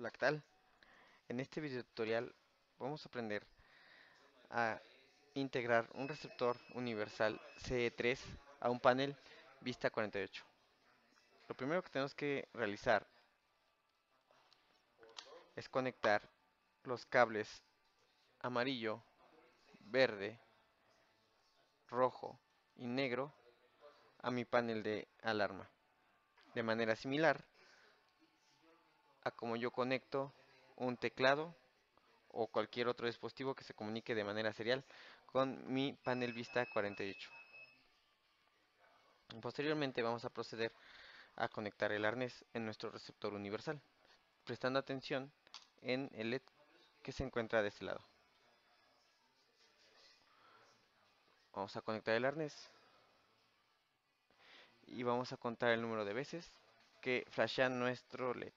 Hola. En este video tutorial vamos a aprender a integrar un receptor universal CE3 a un panel Vista 48. Lo primero que tenemos que realizar es conectar los cables amarillo, verde, rojo y negro a mi panel de alarma. De manera similar a como yo conecto un teclado o cualquier otro dispositivo que se comunique de manera serial con mi panel vista 48. Posteriormente vamos a proceder a conectar el arnés en nuestro receptor universal, prestando atención en el LED que se encuentra de este lado. Vamos a conectar el arnés y vamos a contar el número de veces que flashea nuestro LED.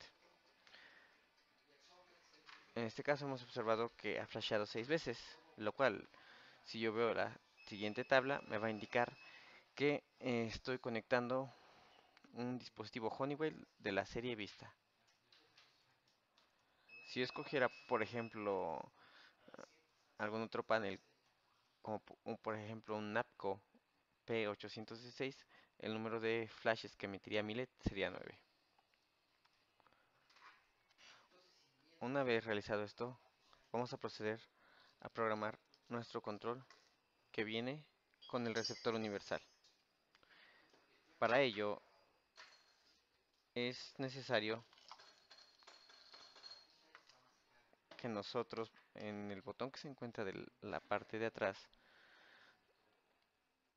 En este caso hemos observado que ha flasheado 6 veces, lo cual si yo veo la siguiente tabla me va a indicar que eh, estoy conectando un dispositivo Honeywell de la serie Vista. Si yo escogiera, por ejemplo, algún otro panel, como por ejemplo un NAPCO P816, el número de flashes que emitiría mi LED sería 9. Una vez realizado esto, vamos a proceder a programar nuestro control que viene con el receptor universal. Para ello es necesario que nosotros en el botón que se encuentra de la parte de atrás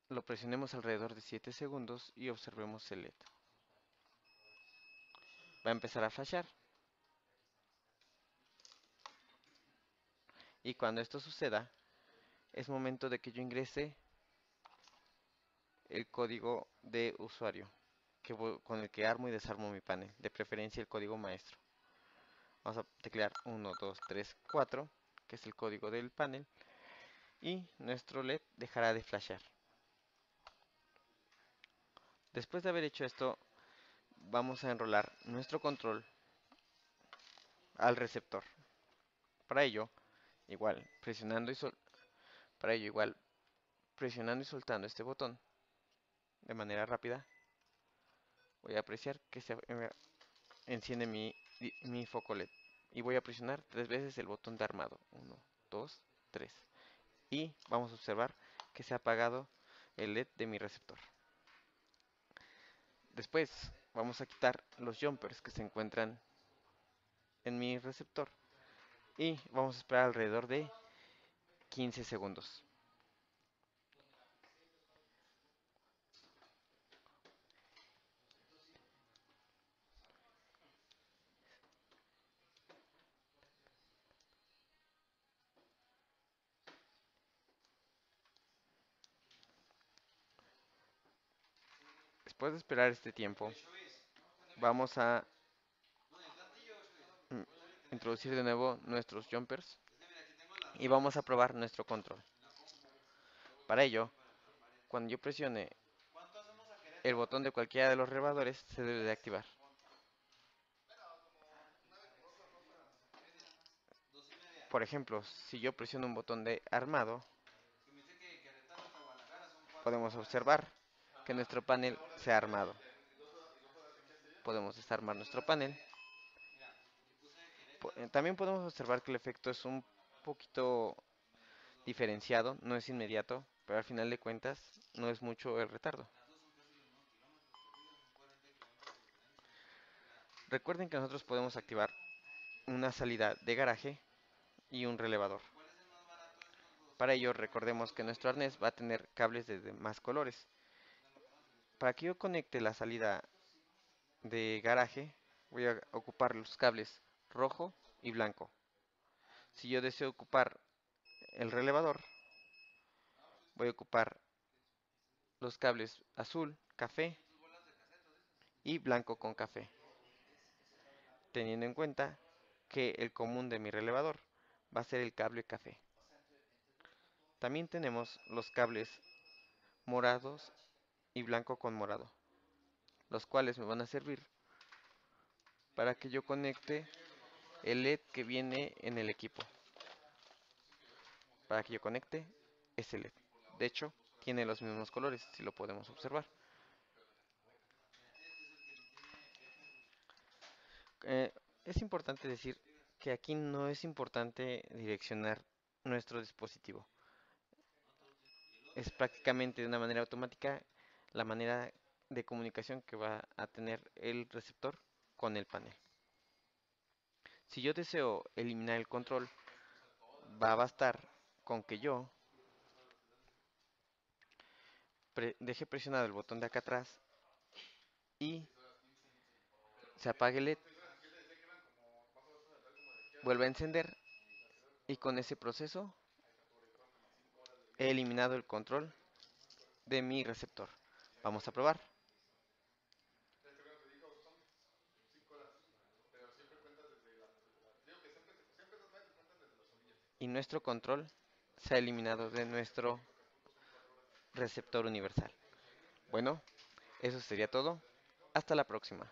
lo presionemos alrededor de 7 segundos y observemos el LED. Va a empezar a flashear. Y cuando esto suceda, es momento de que yo ingrese el código de usuario que con el que armo y desarmo mi panel, de preferencia el código maestro. Vamos a teclear 1, 2, 3, 4, que es el código del panel, y nuestro LED dejará de flashear. Después de haber hecho esto, vamos a enrolar nuestro control al receptor. Para ello, igual presionando y sol para ello igual presionando y soltando este botón de manera rápida voy a apreciar que se enciende mi, mi foco LED. Y voy a presionar tres veces el botón de armado. 1, 2, 3 y vamos a observar que se ha apagado el LED de mi receptor. Después vamos a quitar los jumpers que se encuentran en mi receptor y vamos a esperar alrededor de 15 segundos. Después de esperar este tiempo, vamos a introducir de nuevo nuestros jumpers y vamos a probar nuestro control. Para ello, cuando yo presione el botón de cualquiera de los rebadores, se debe de activar. Por ejemplo, si yo presiono un botón de armado, podemos observar que nuestro panel se ha armado. Podemos desarmar nuestro panel. Eh, también podemos observar que el efecto es un poquito diferenciado, no es inmediato, pero al final de cuentas no es mucho el retardo. Recuerden que nosotros podemos activar una salida de garaje y un relevador. Para ello recordemos que nuestro arnés va a tener cables de más colores. Para que yo conecte la salida de garaje voy a ocupar los cables rojo y blanco. Si yo deseo ocupar el relevador, voy a ocupar los cables azul, café y blanco con café. Teniendo en cuenta que el común de mi relevador va a ser el cable café. También tenemos los cables morados y blanco con morado, los cuales me van a servir para que yo conecte el LED que viene en el equipo. Para que yo conecte ese LED. De hecho, tiene los mismos colores, si lo podemos observar. Eh, es importante decir que aquí no es importante direccionar nuestro dispositivo. Es prácticamente de una manera automática la manera de comunicación que va a tener el receptor con el panel. Si yo deseo eliminar el control, va a bastar con que yo deje presionado el botón de acá atrás y se apague el LED, vuelve a encender y con ese proceso he eliminado el control de mi receptor. Vamos a probar. Y nuestro control se ha eliminado de nuestro receptor universal. Bueno, eso sería todo. Hasta la próxima.